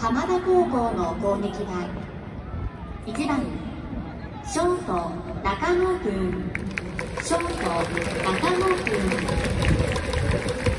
浜田高校の攻撃は1番ショート中野君ショート中野君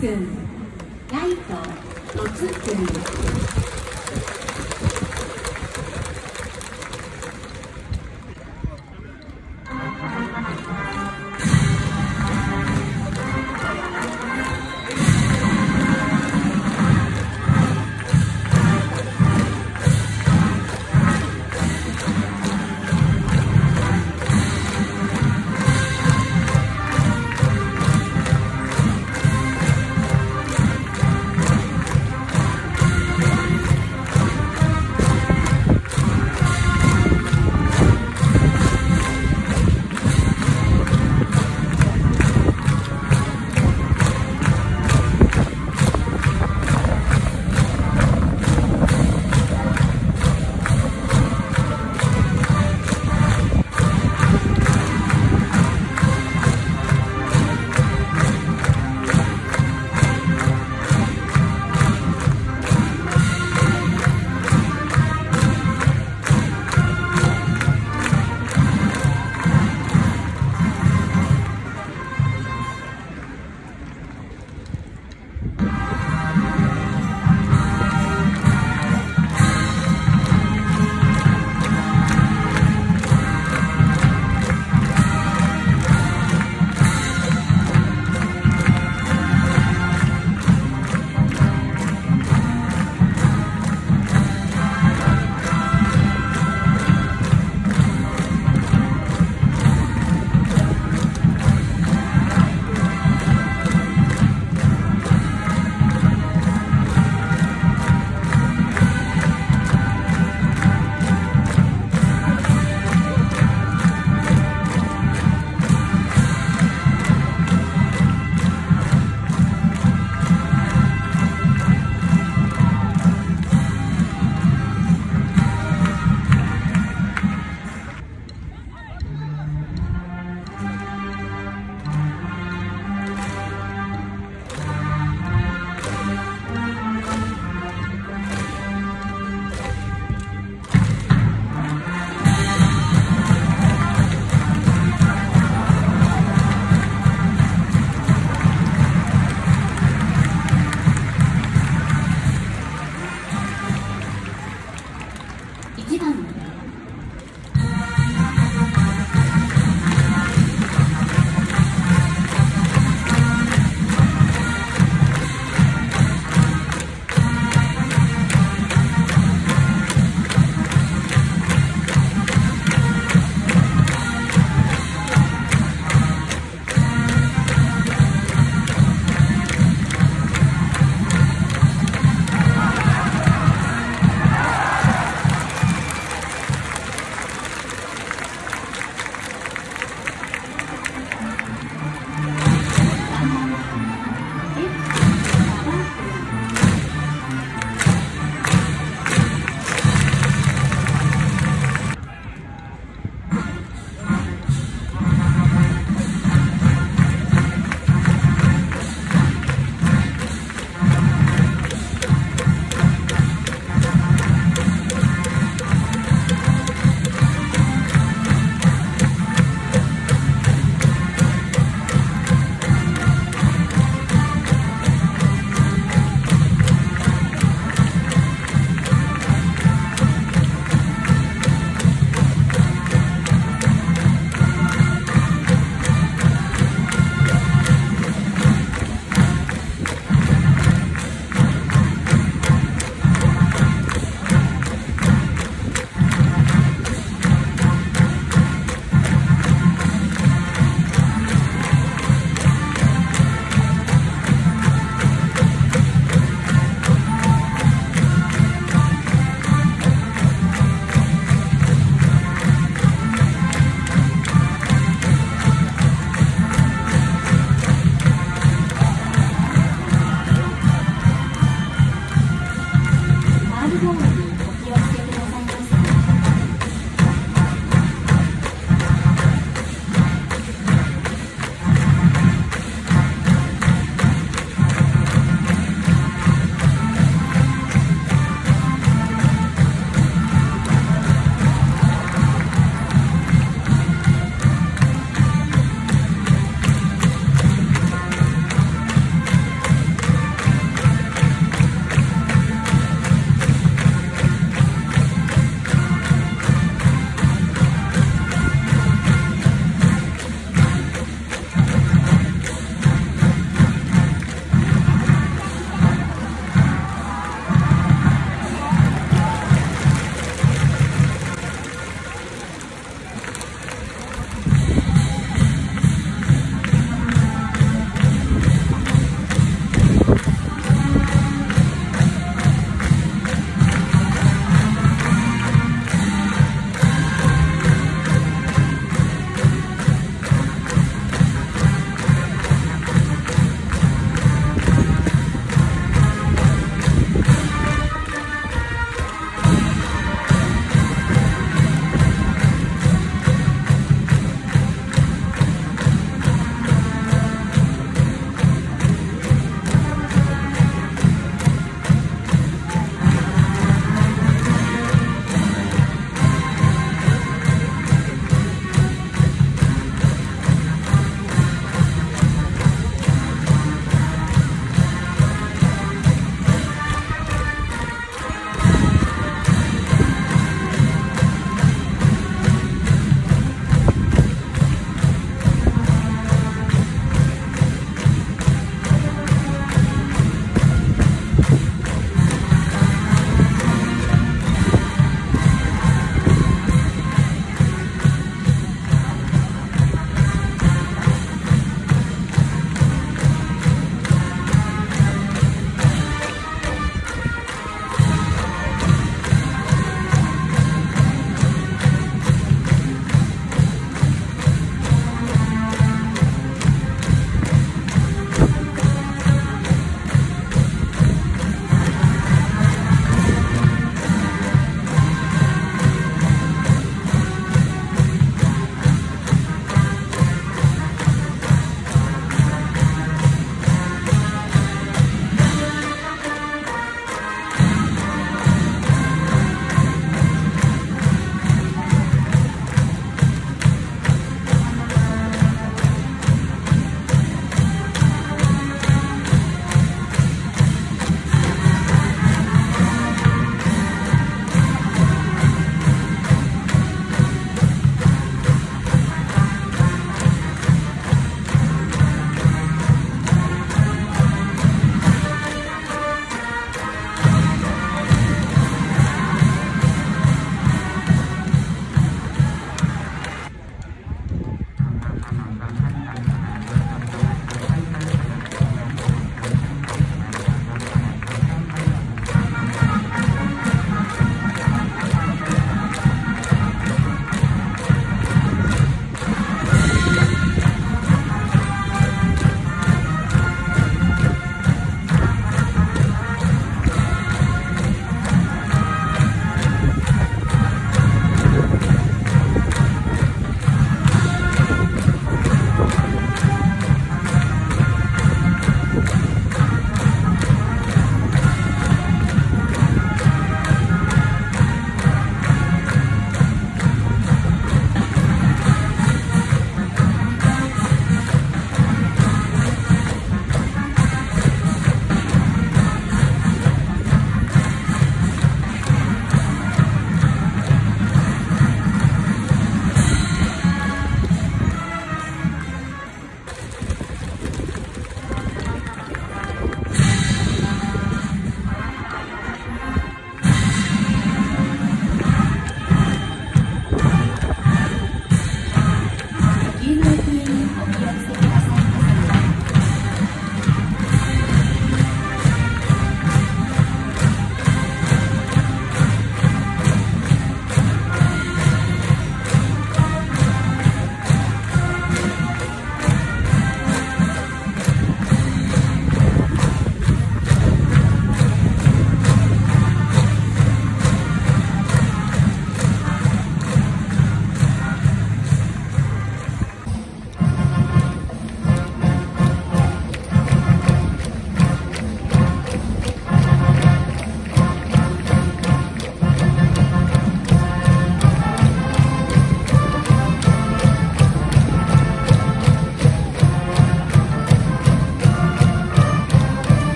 嗯。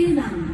9番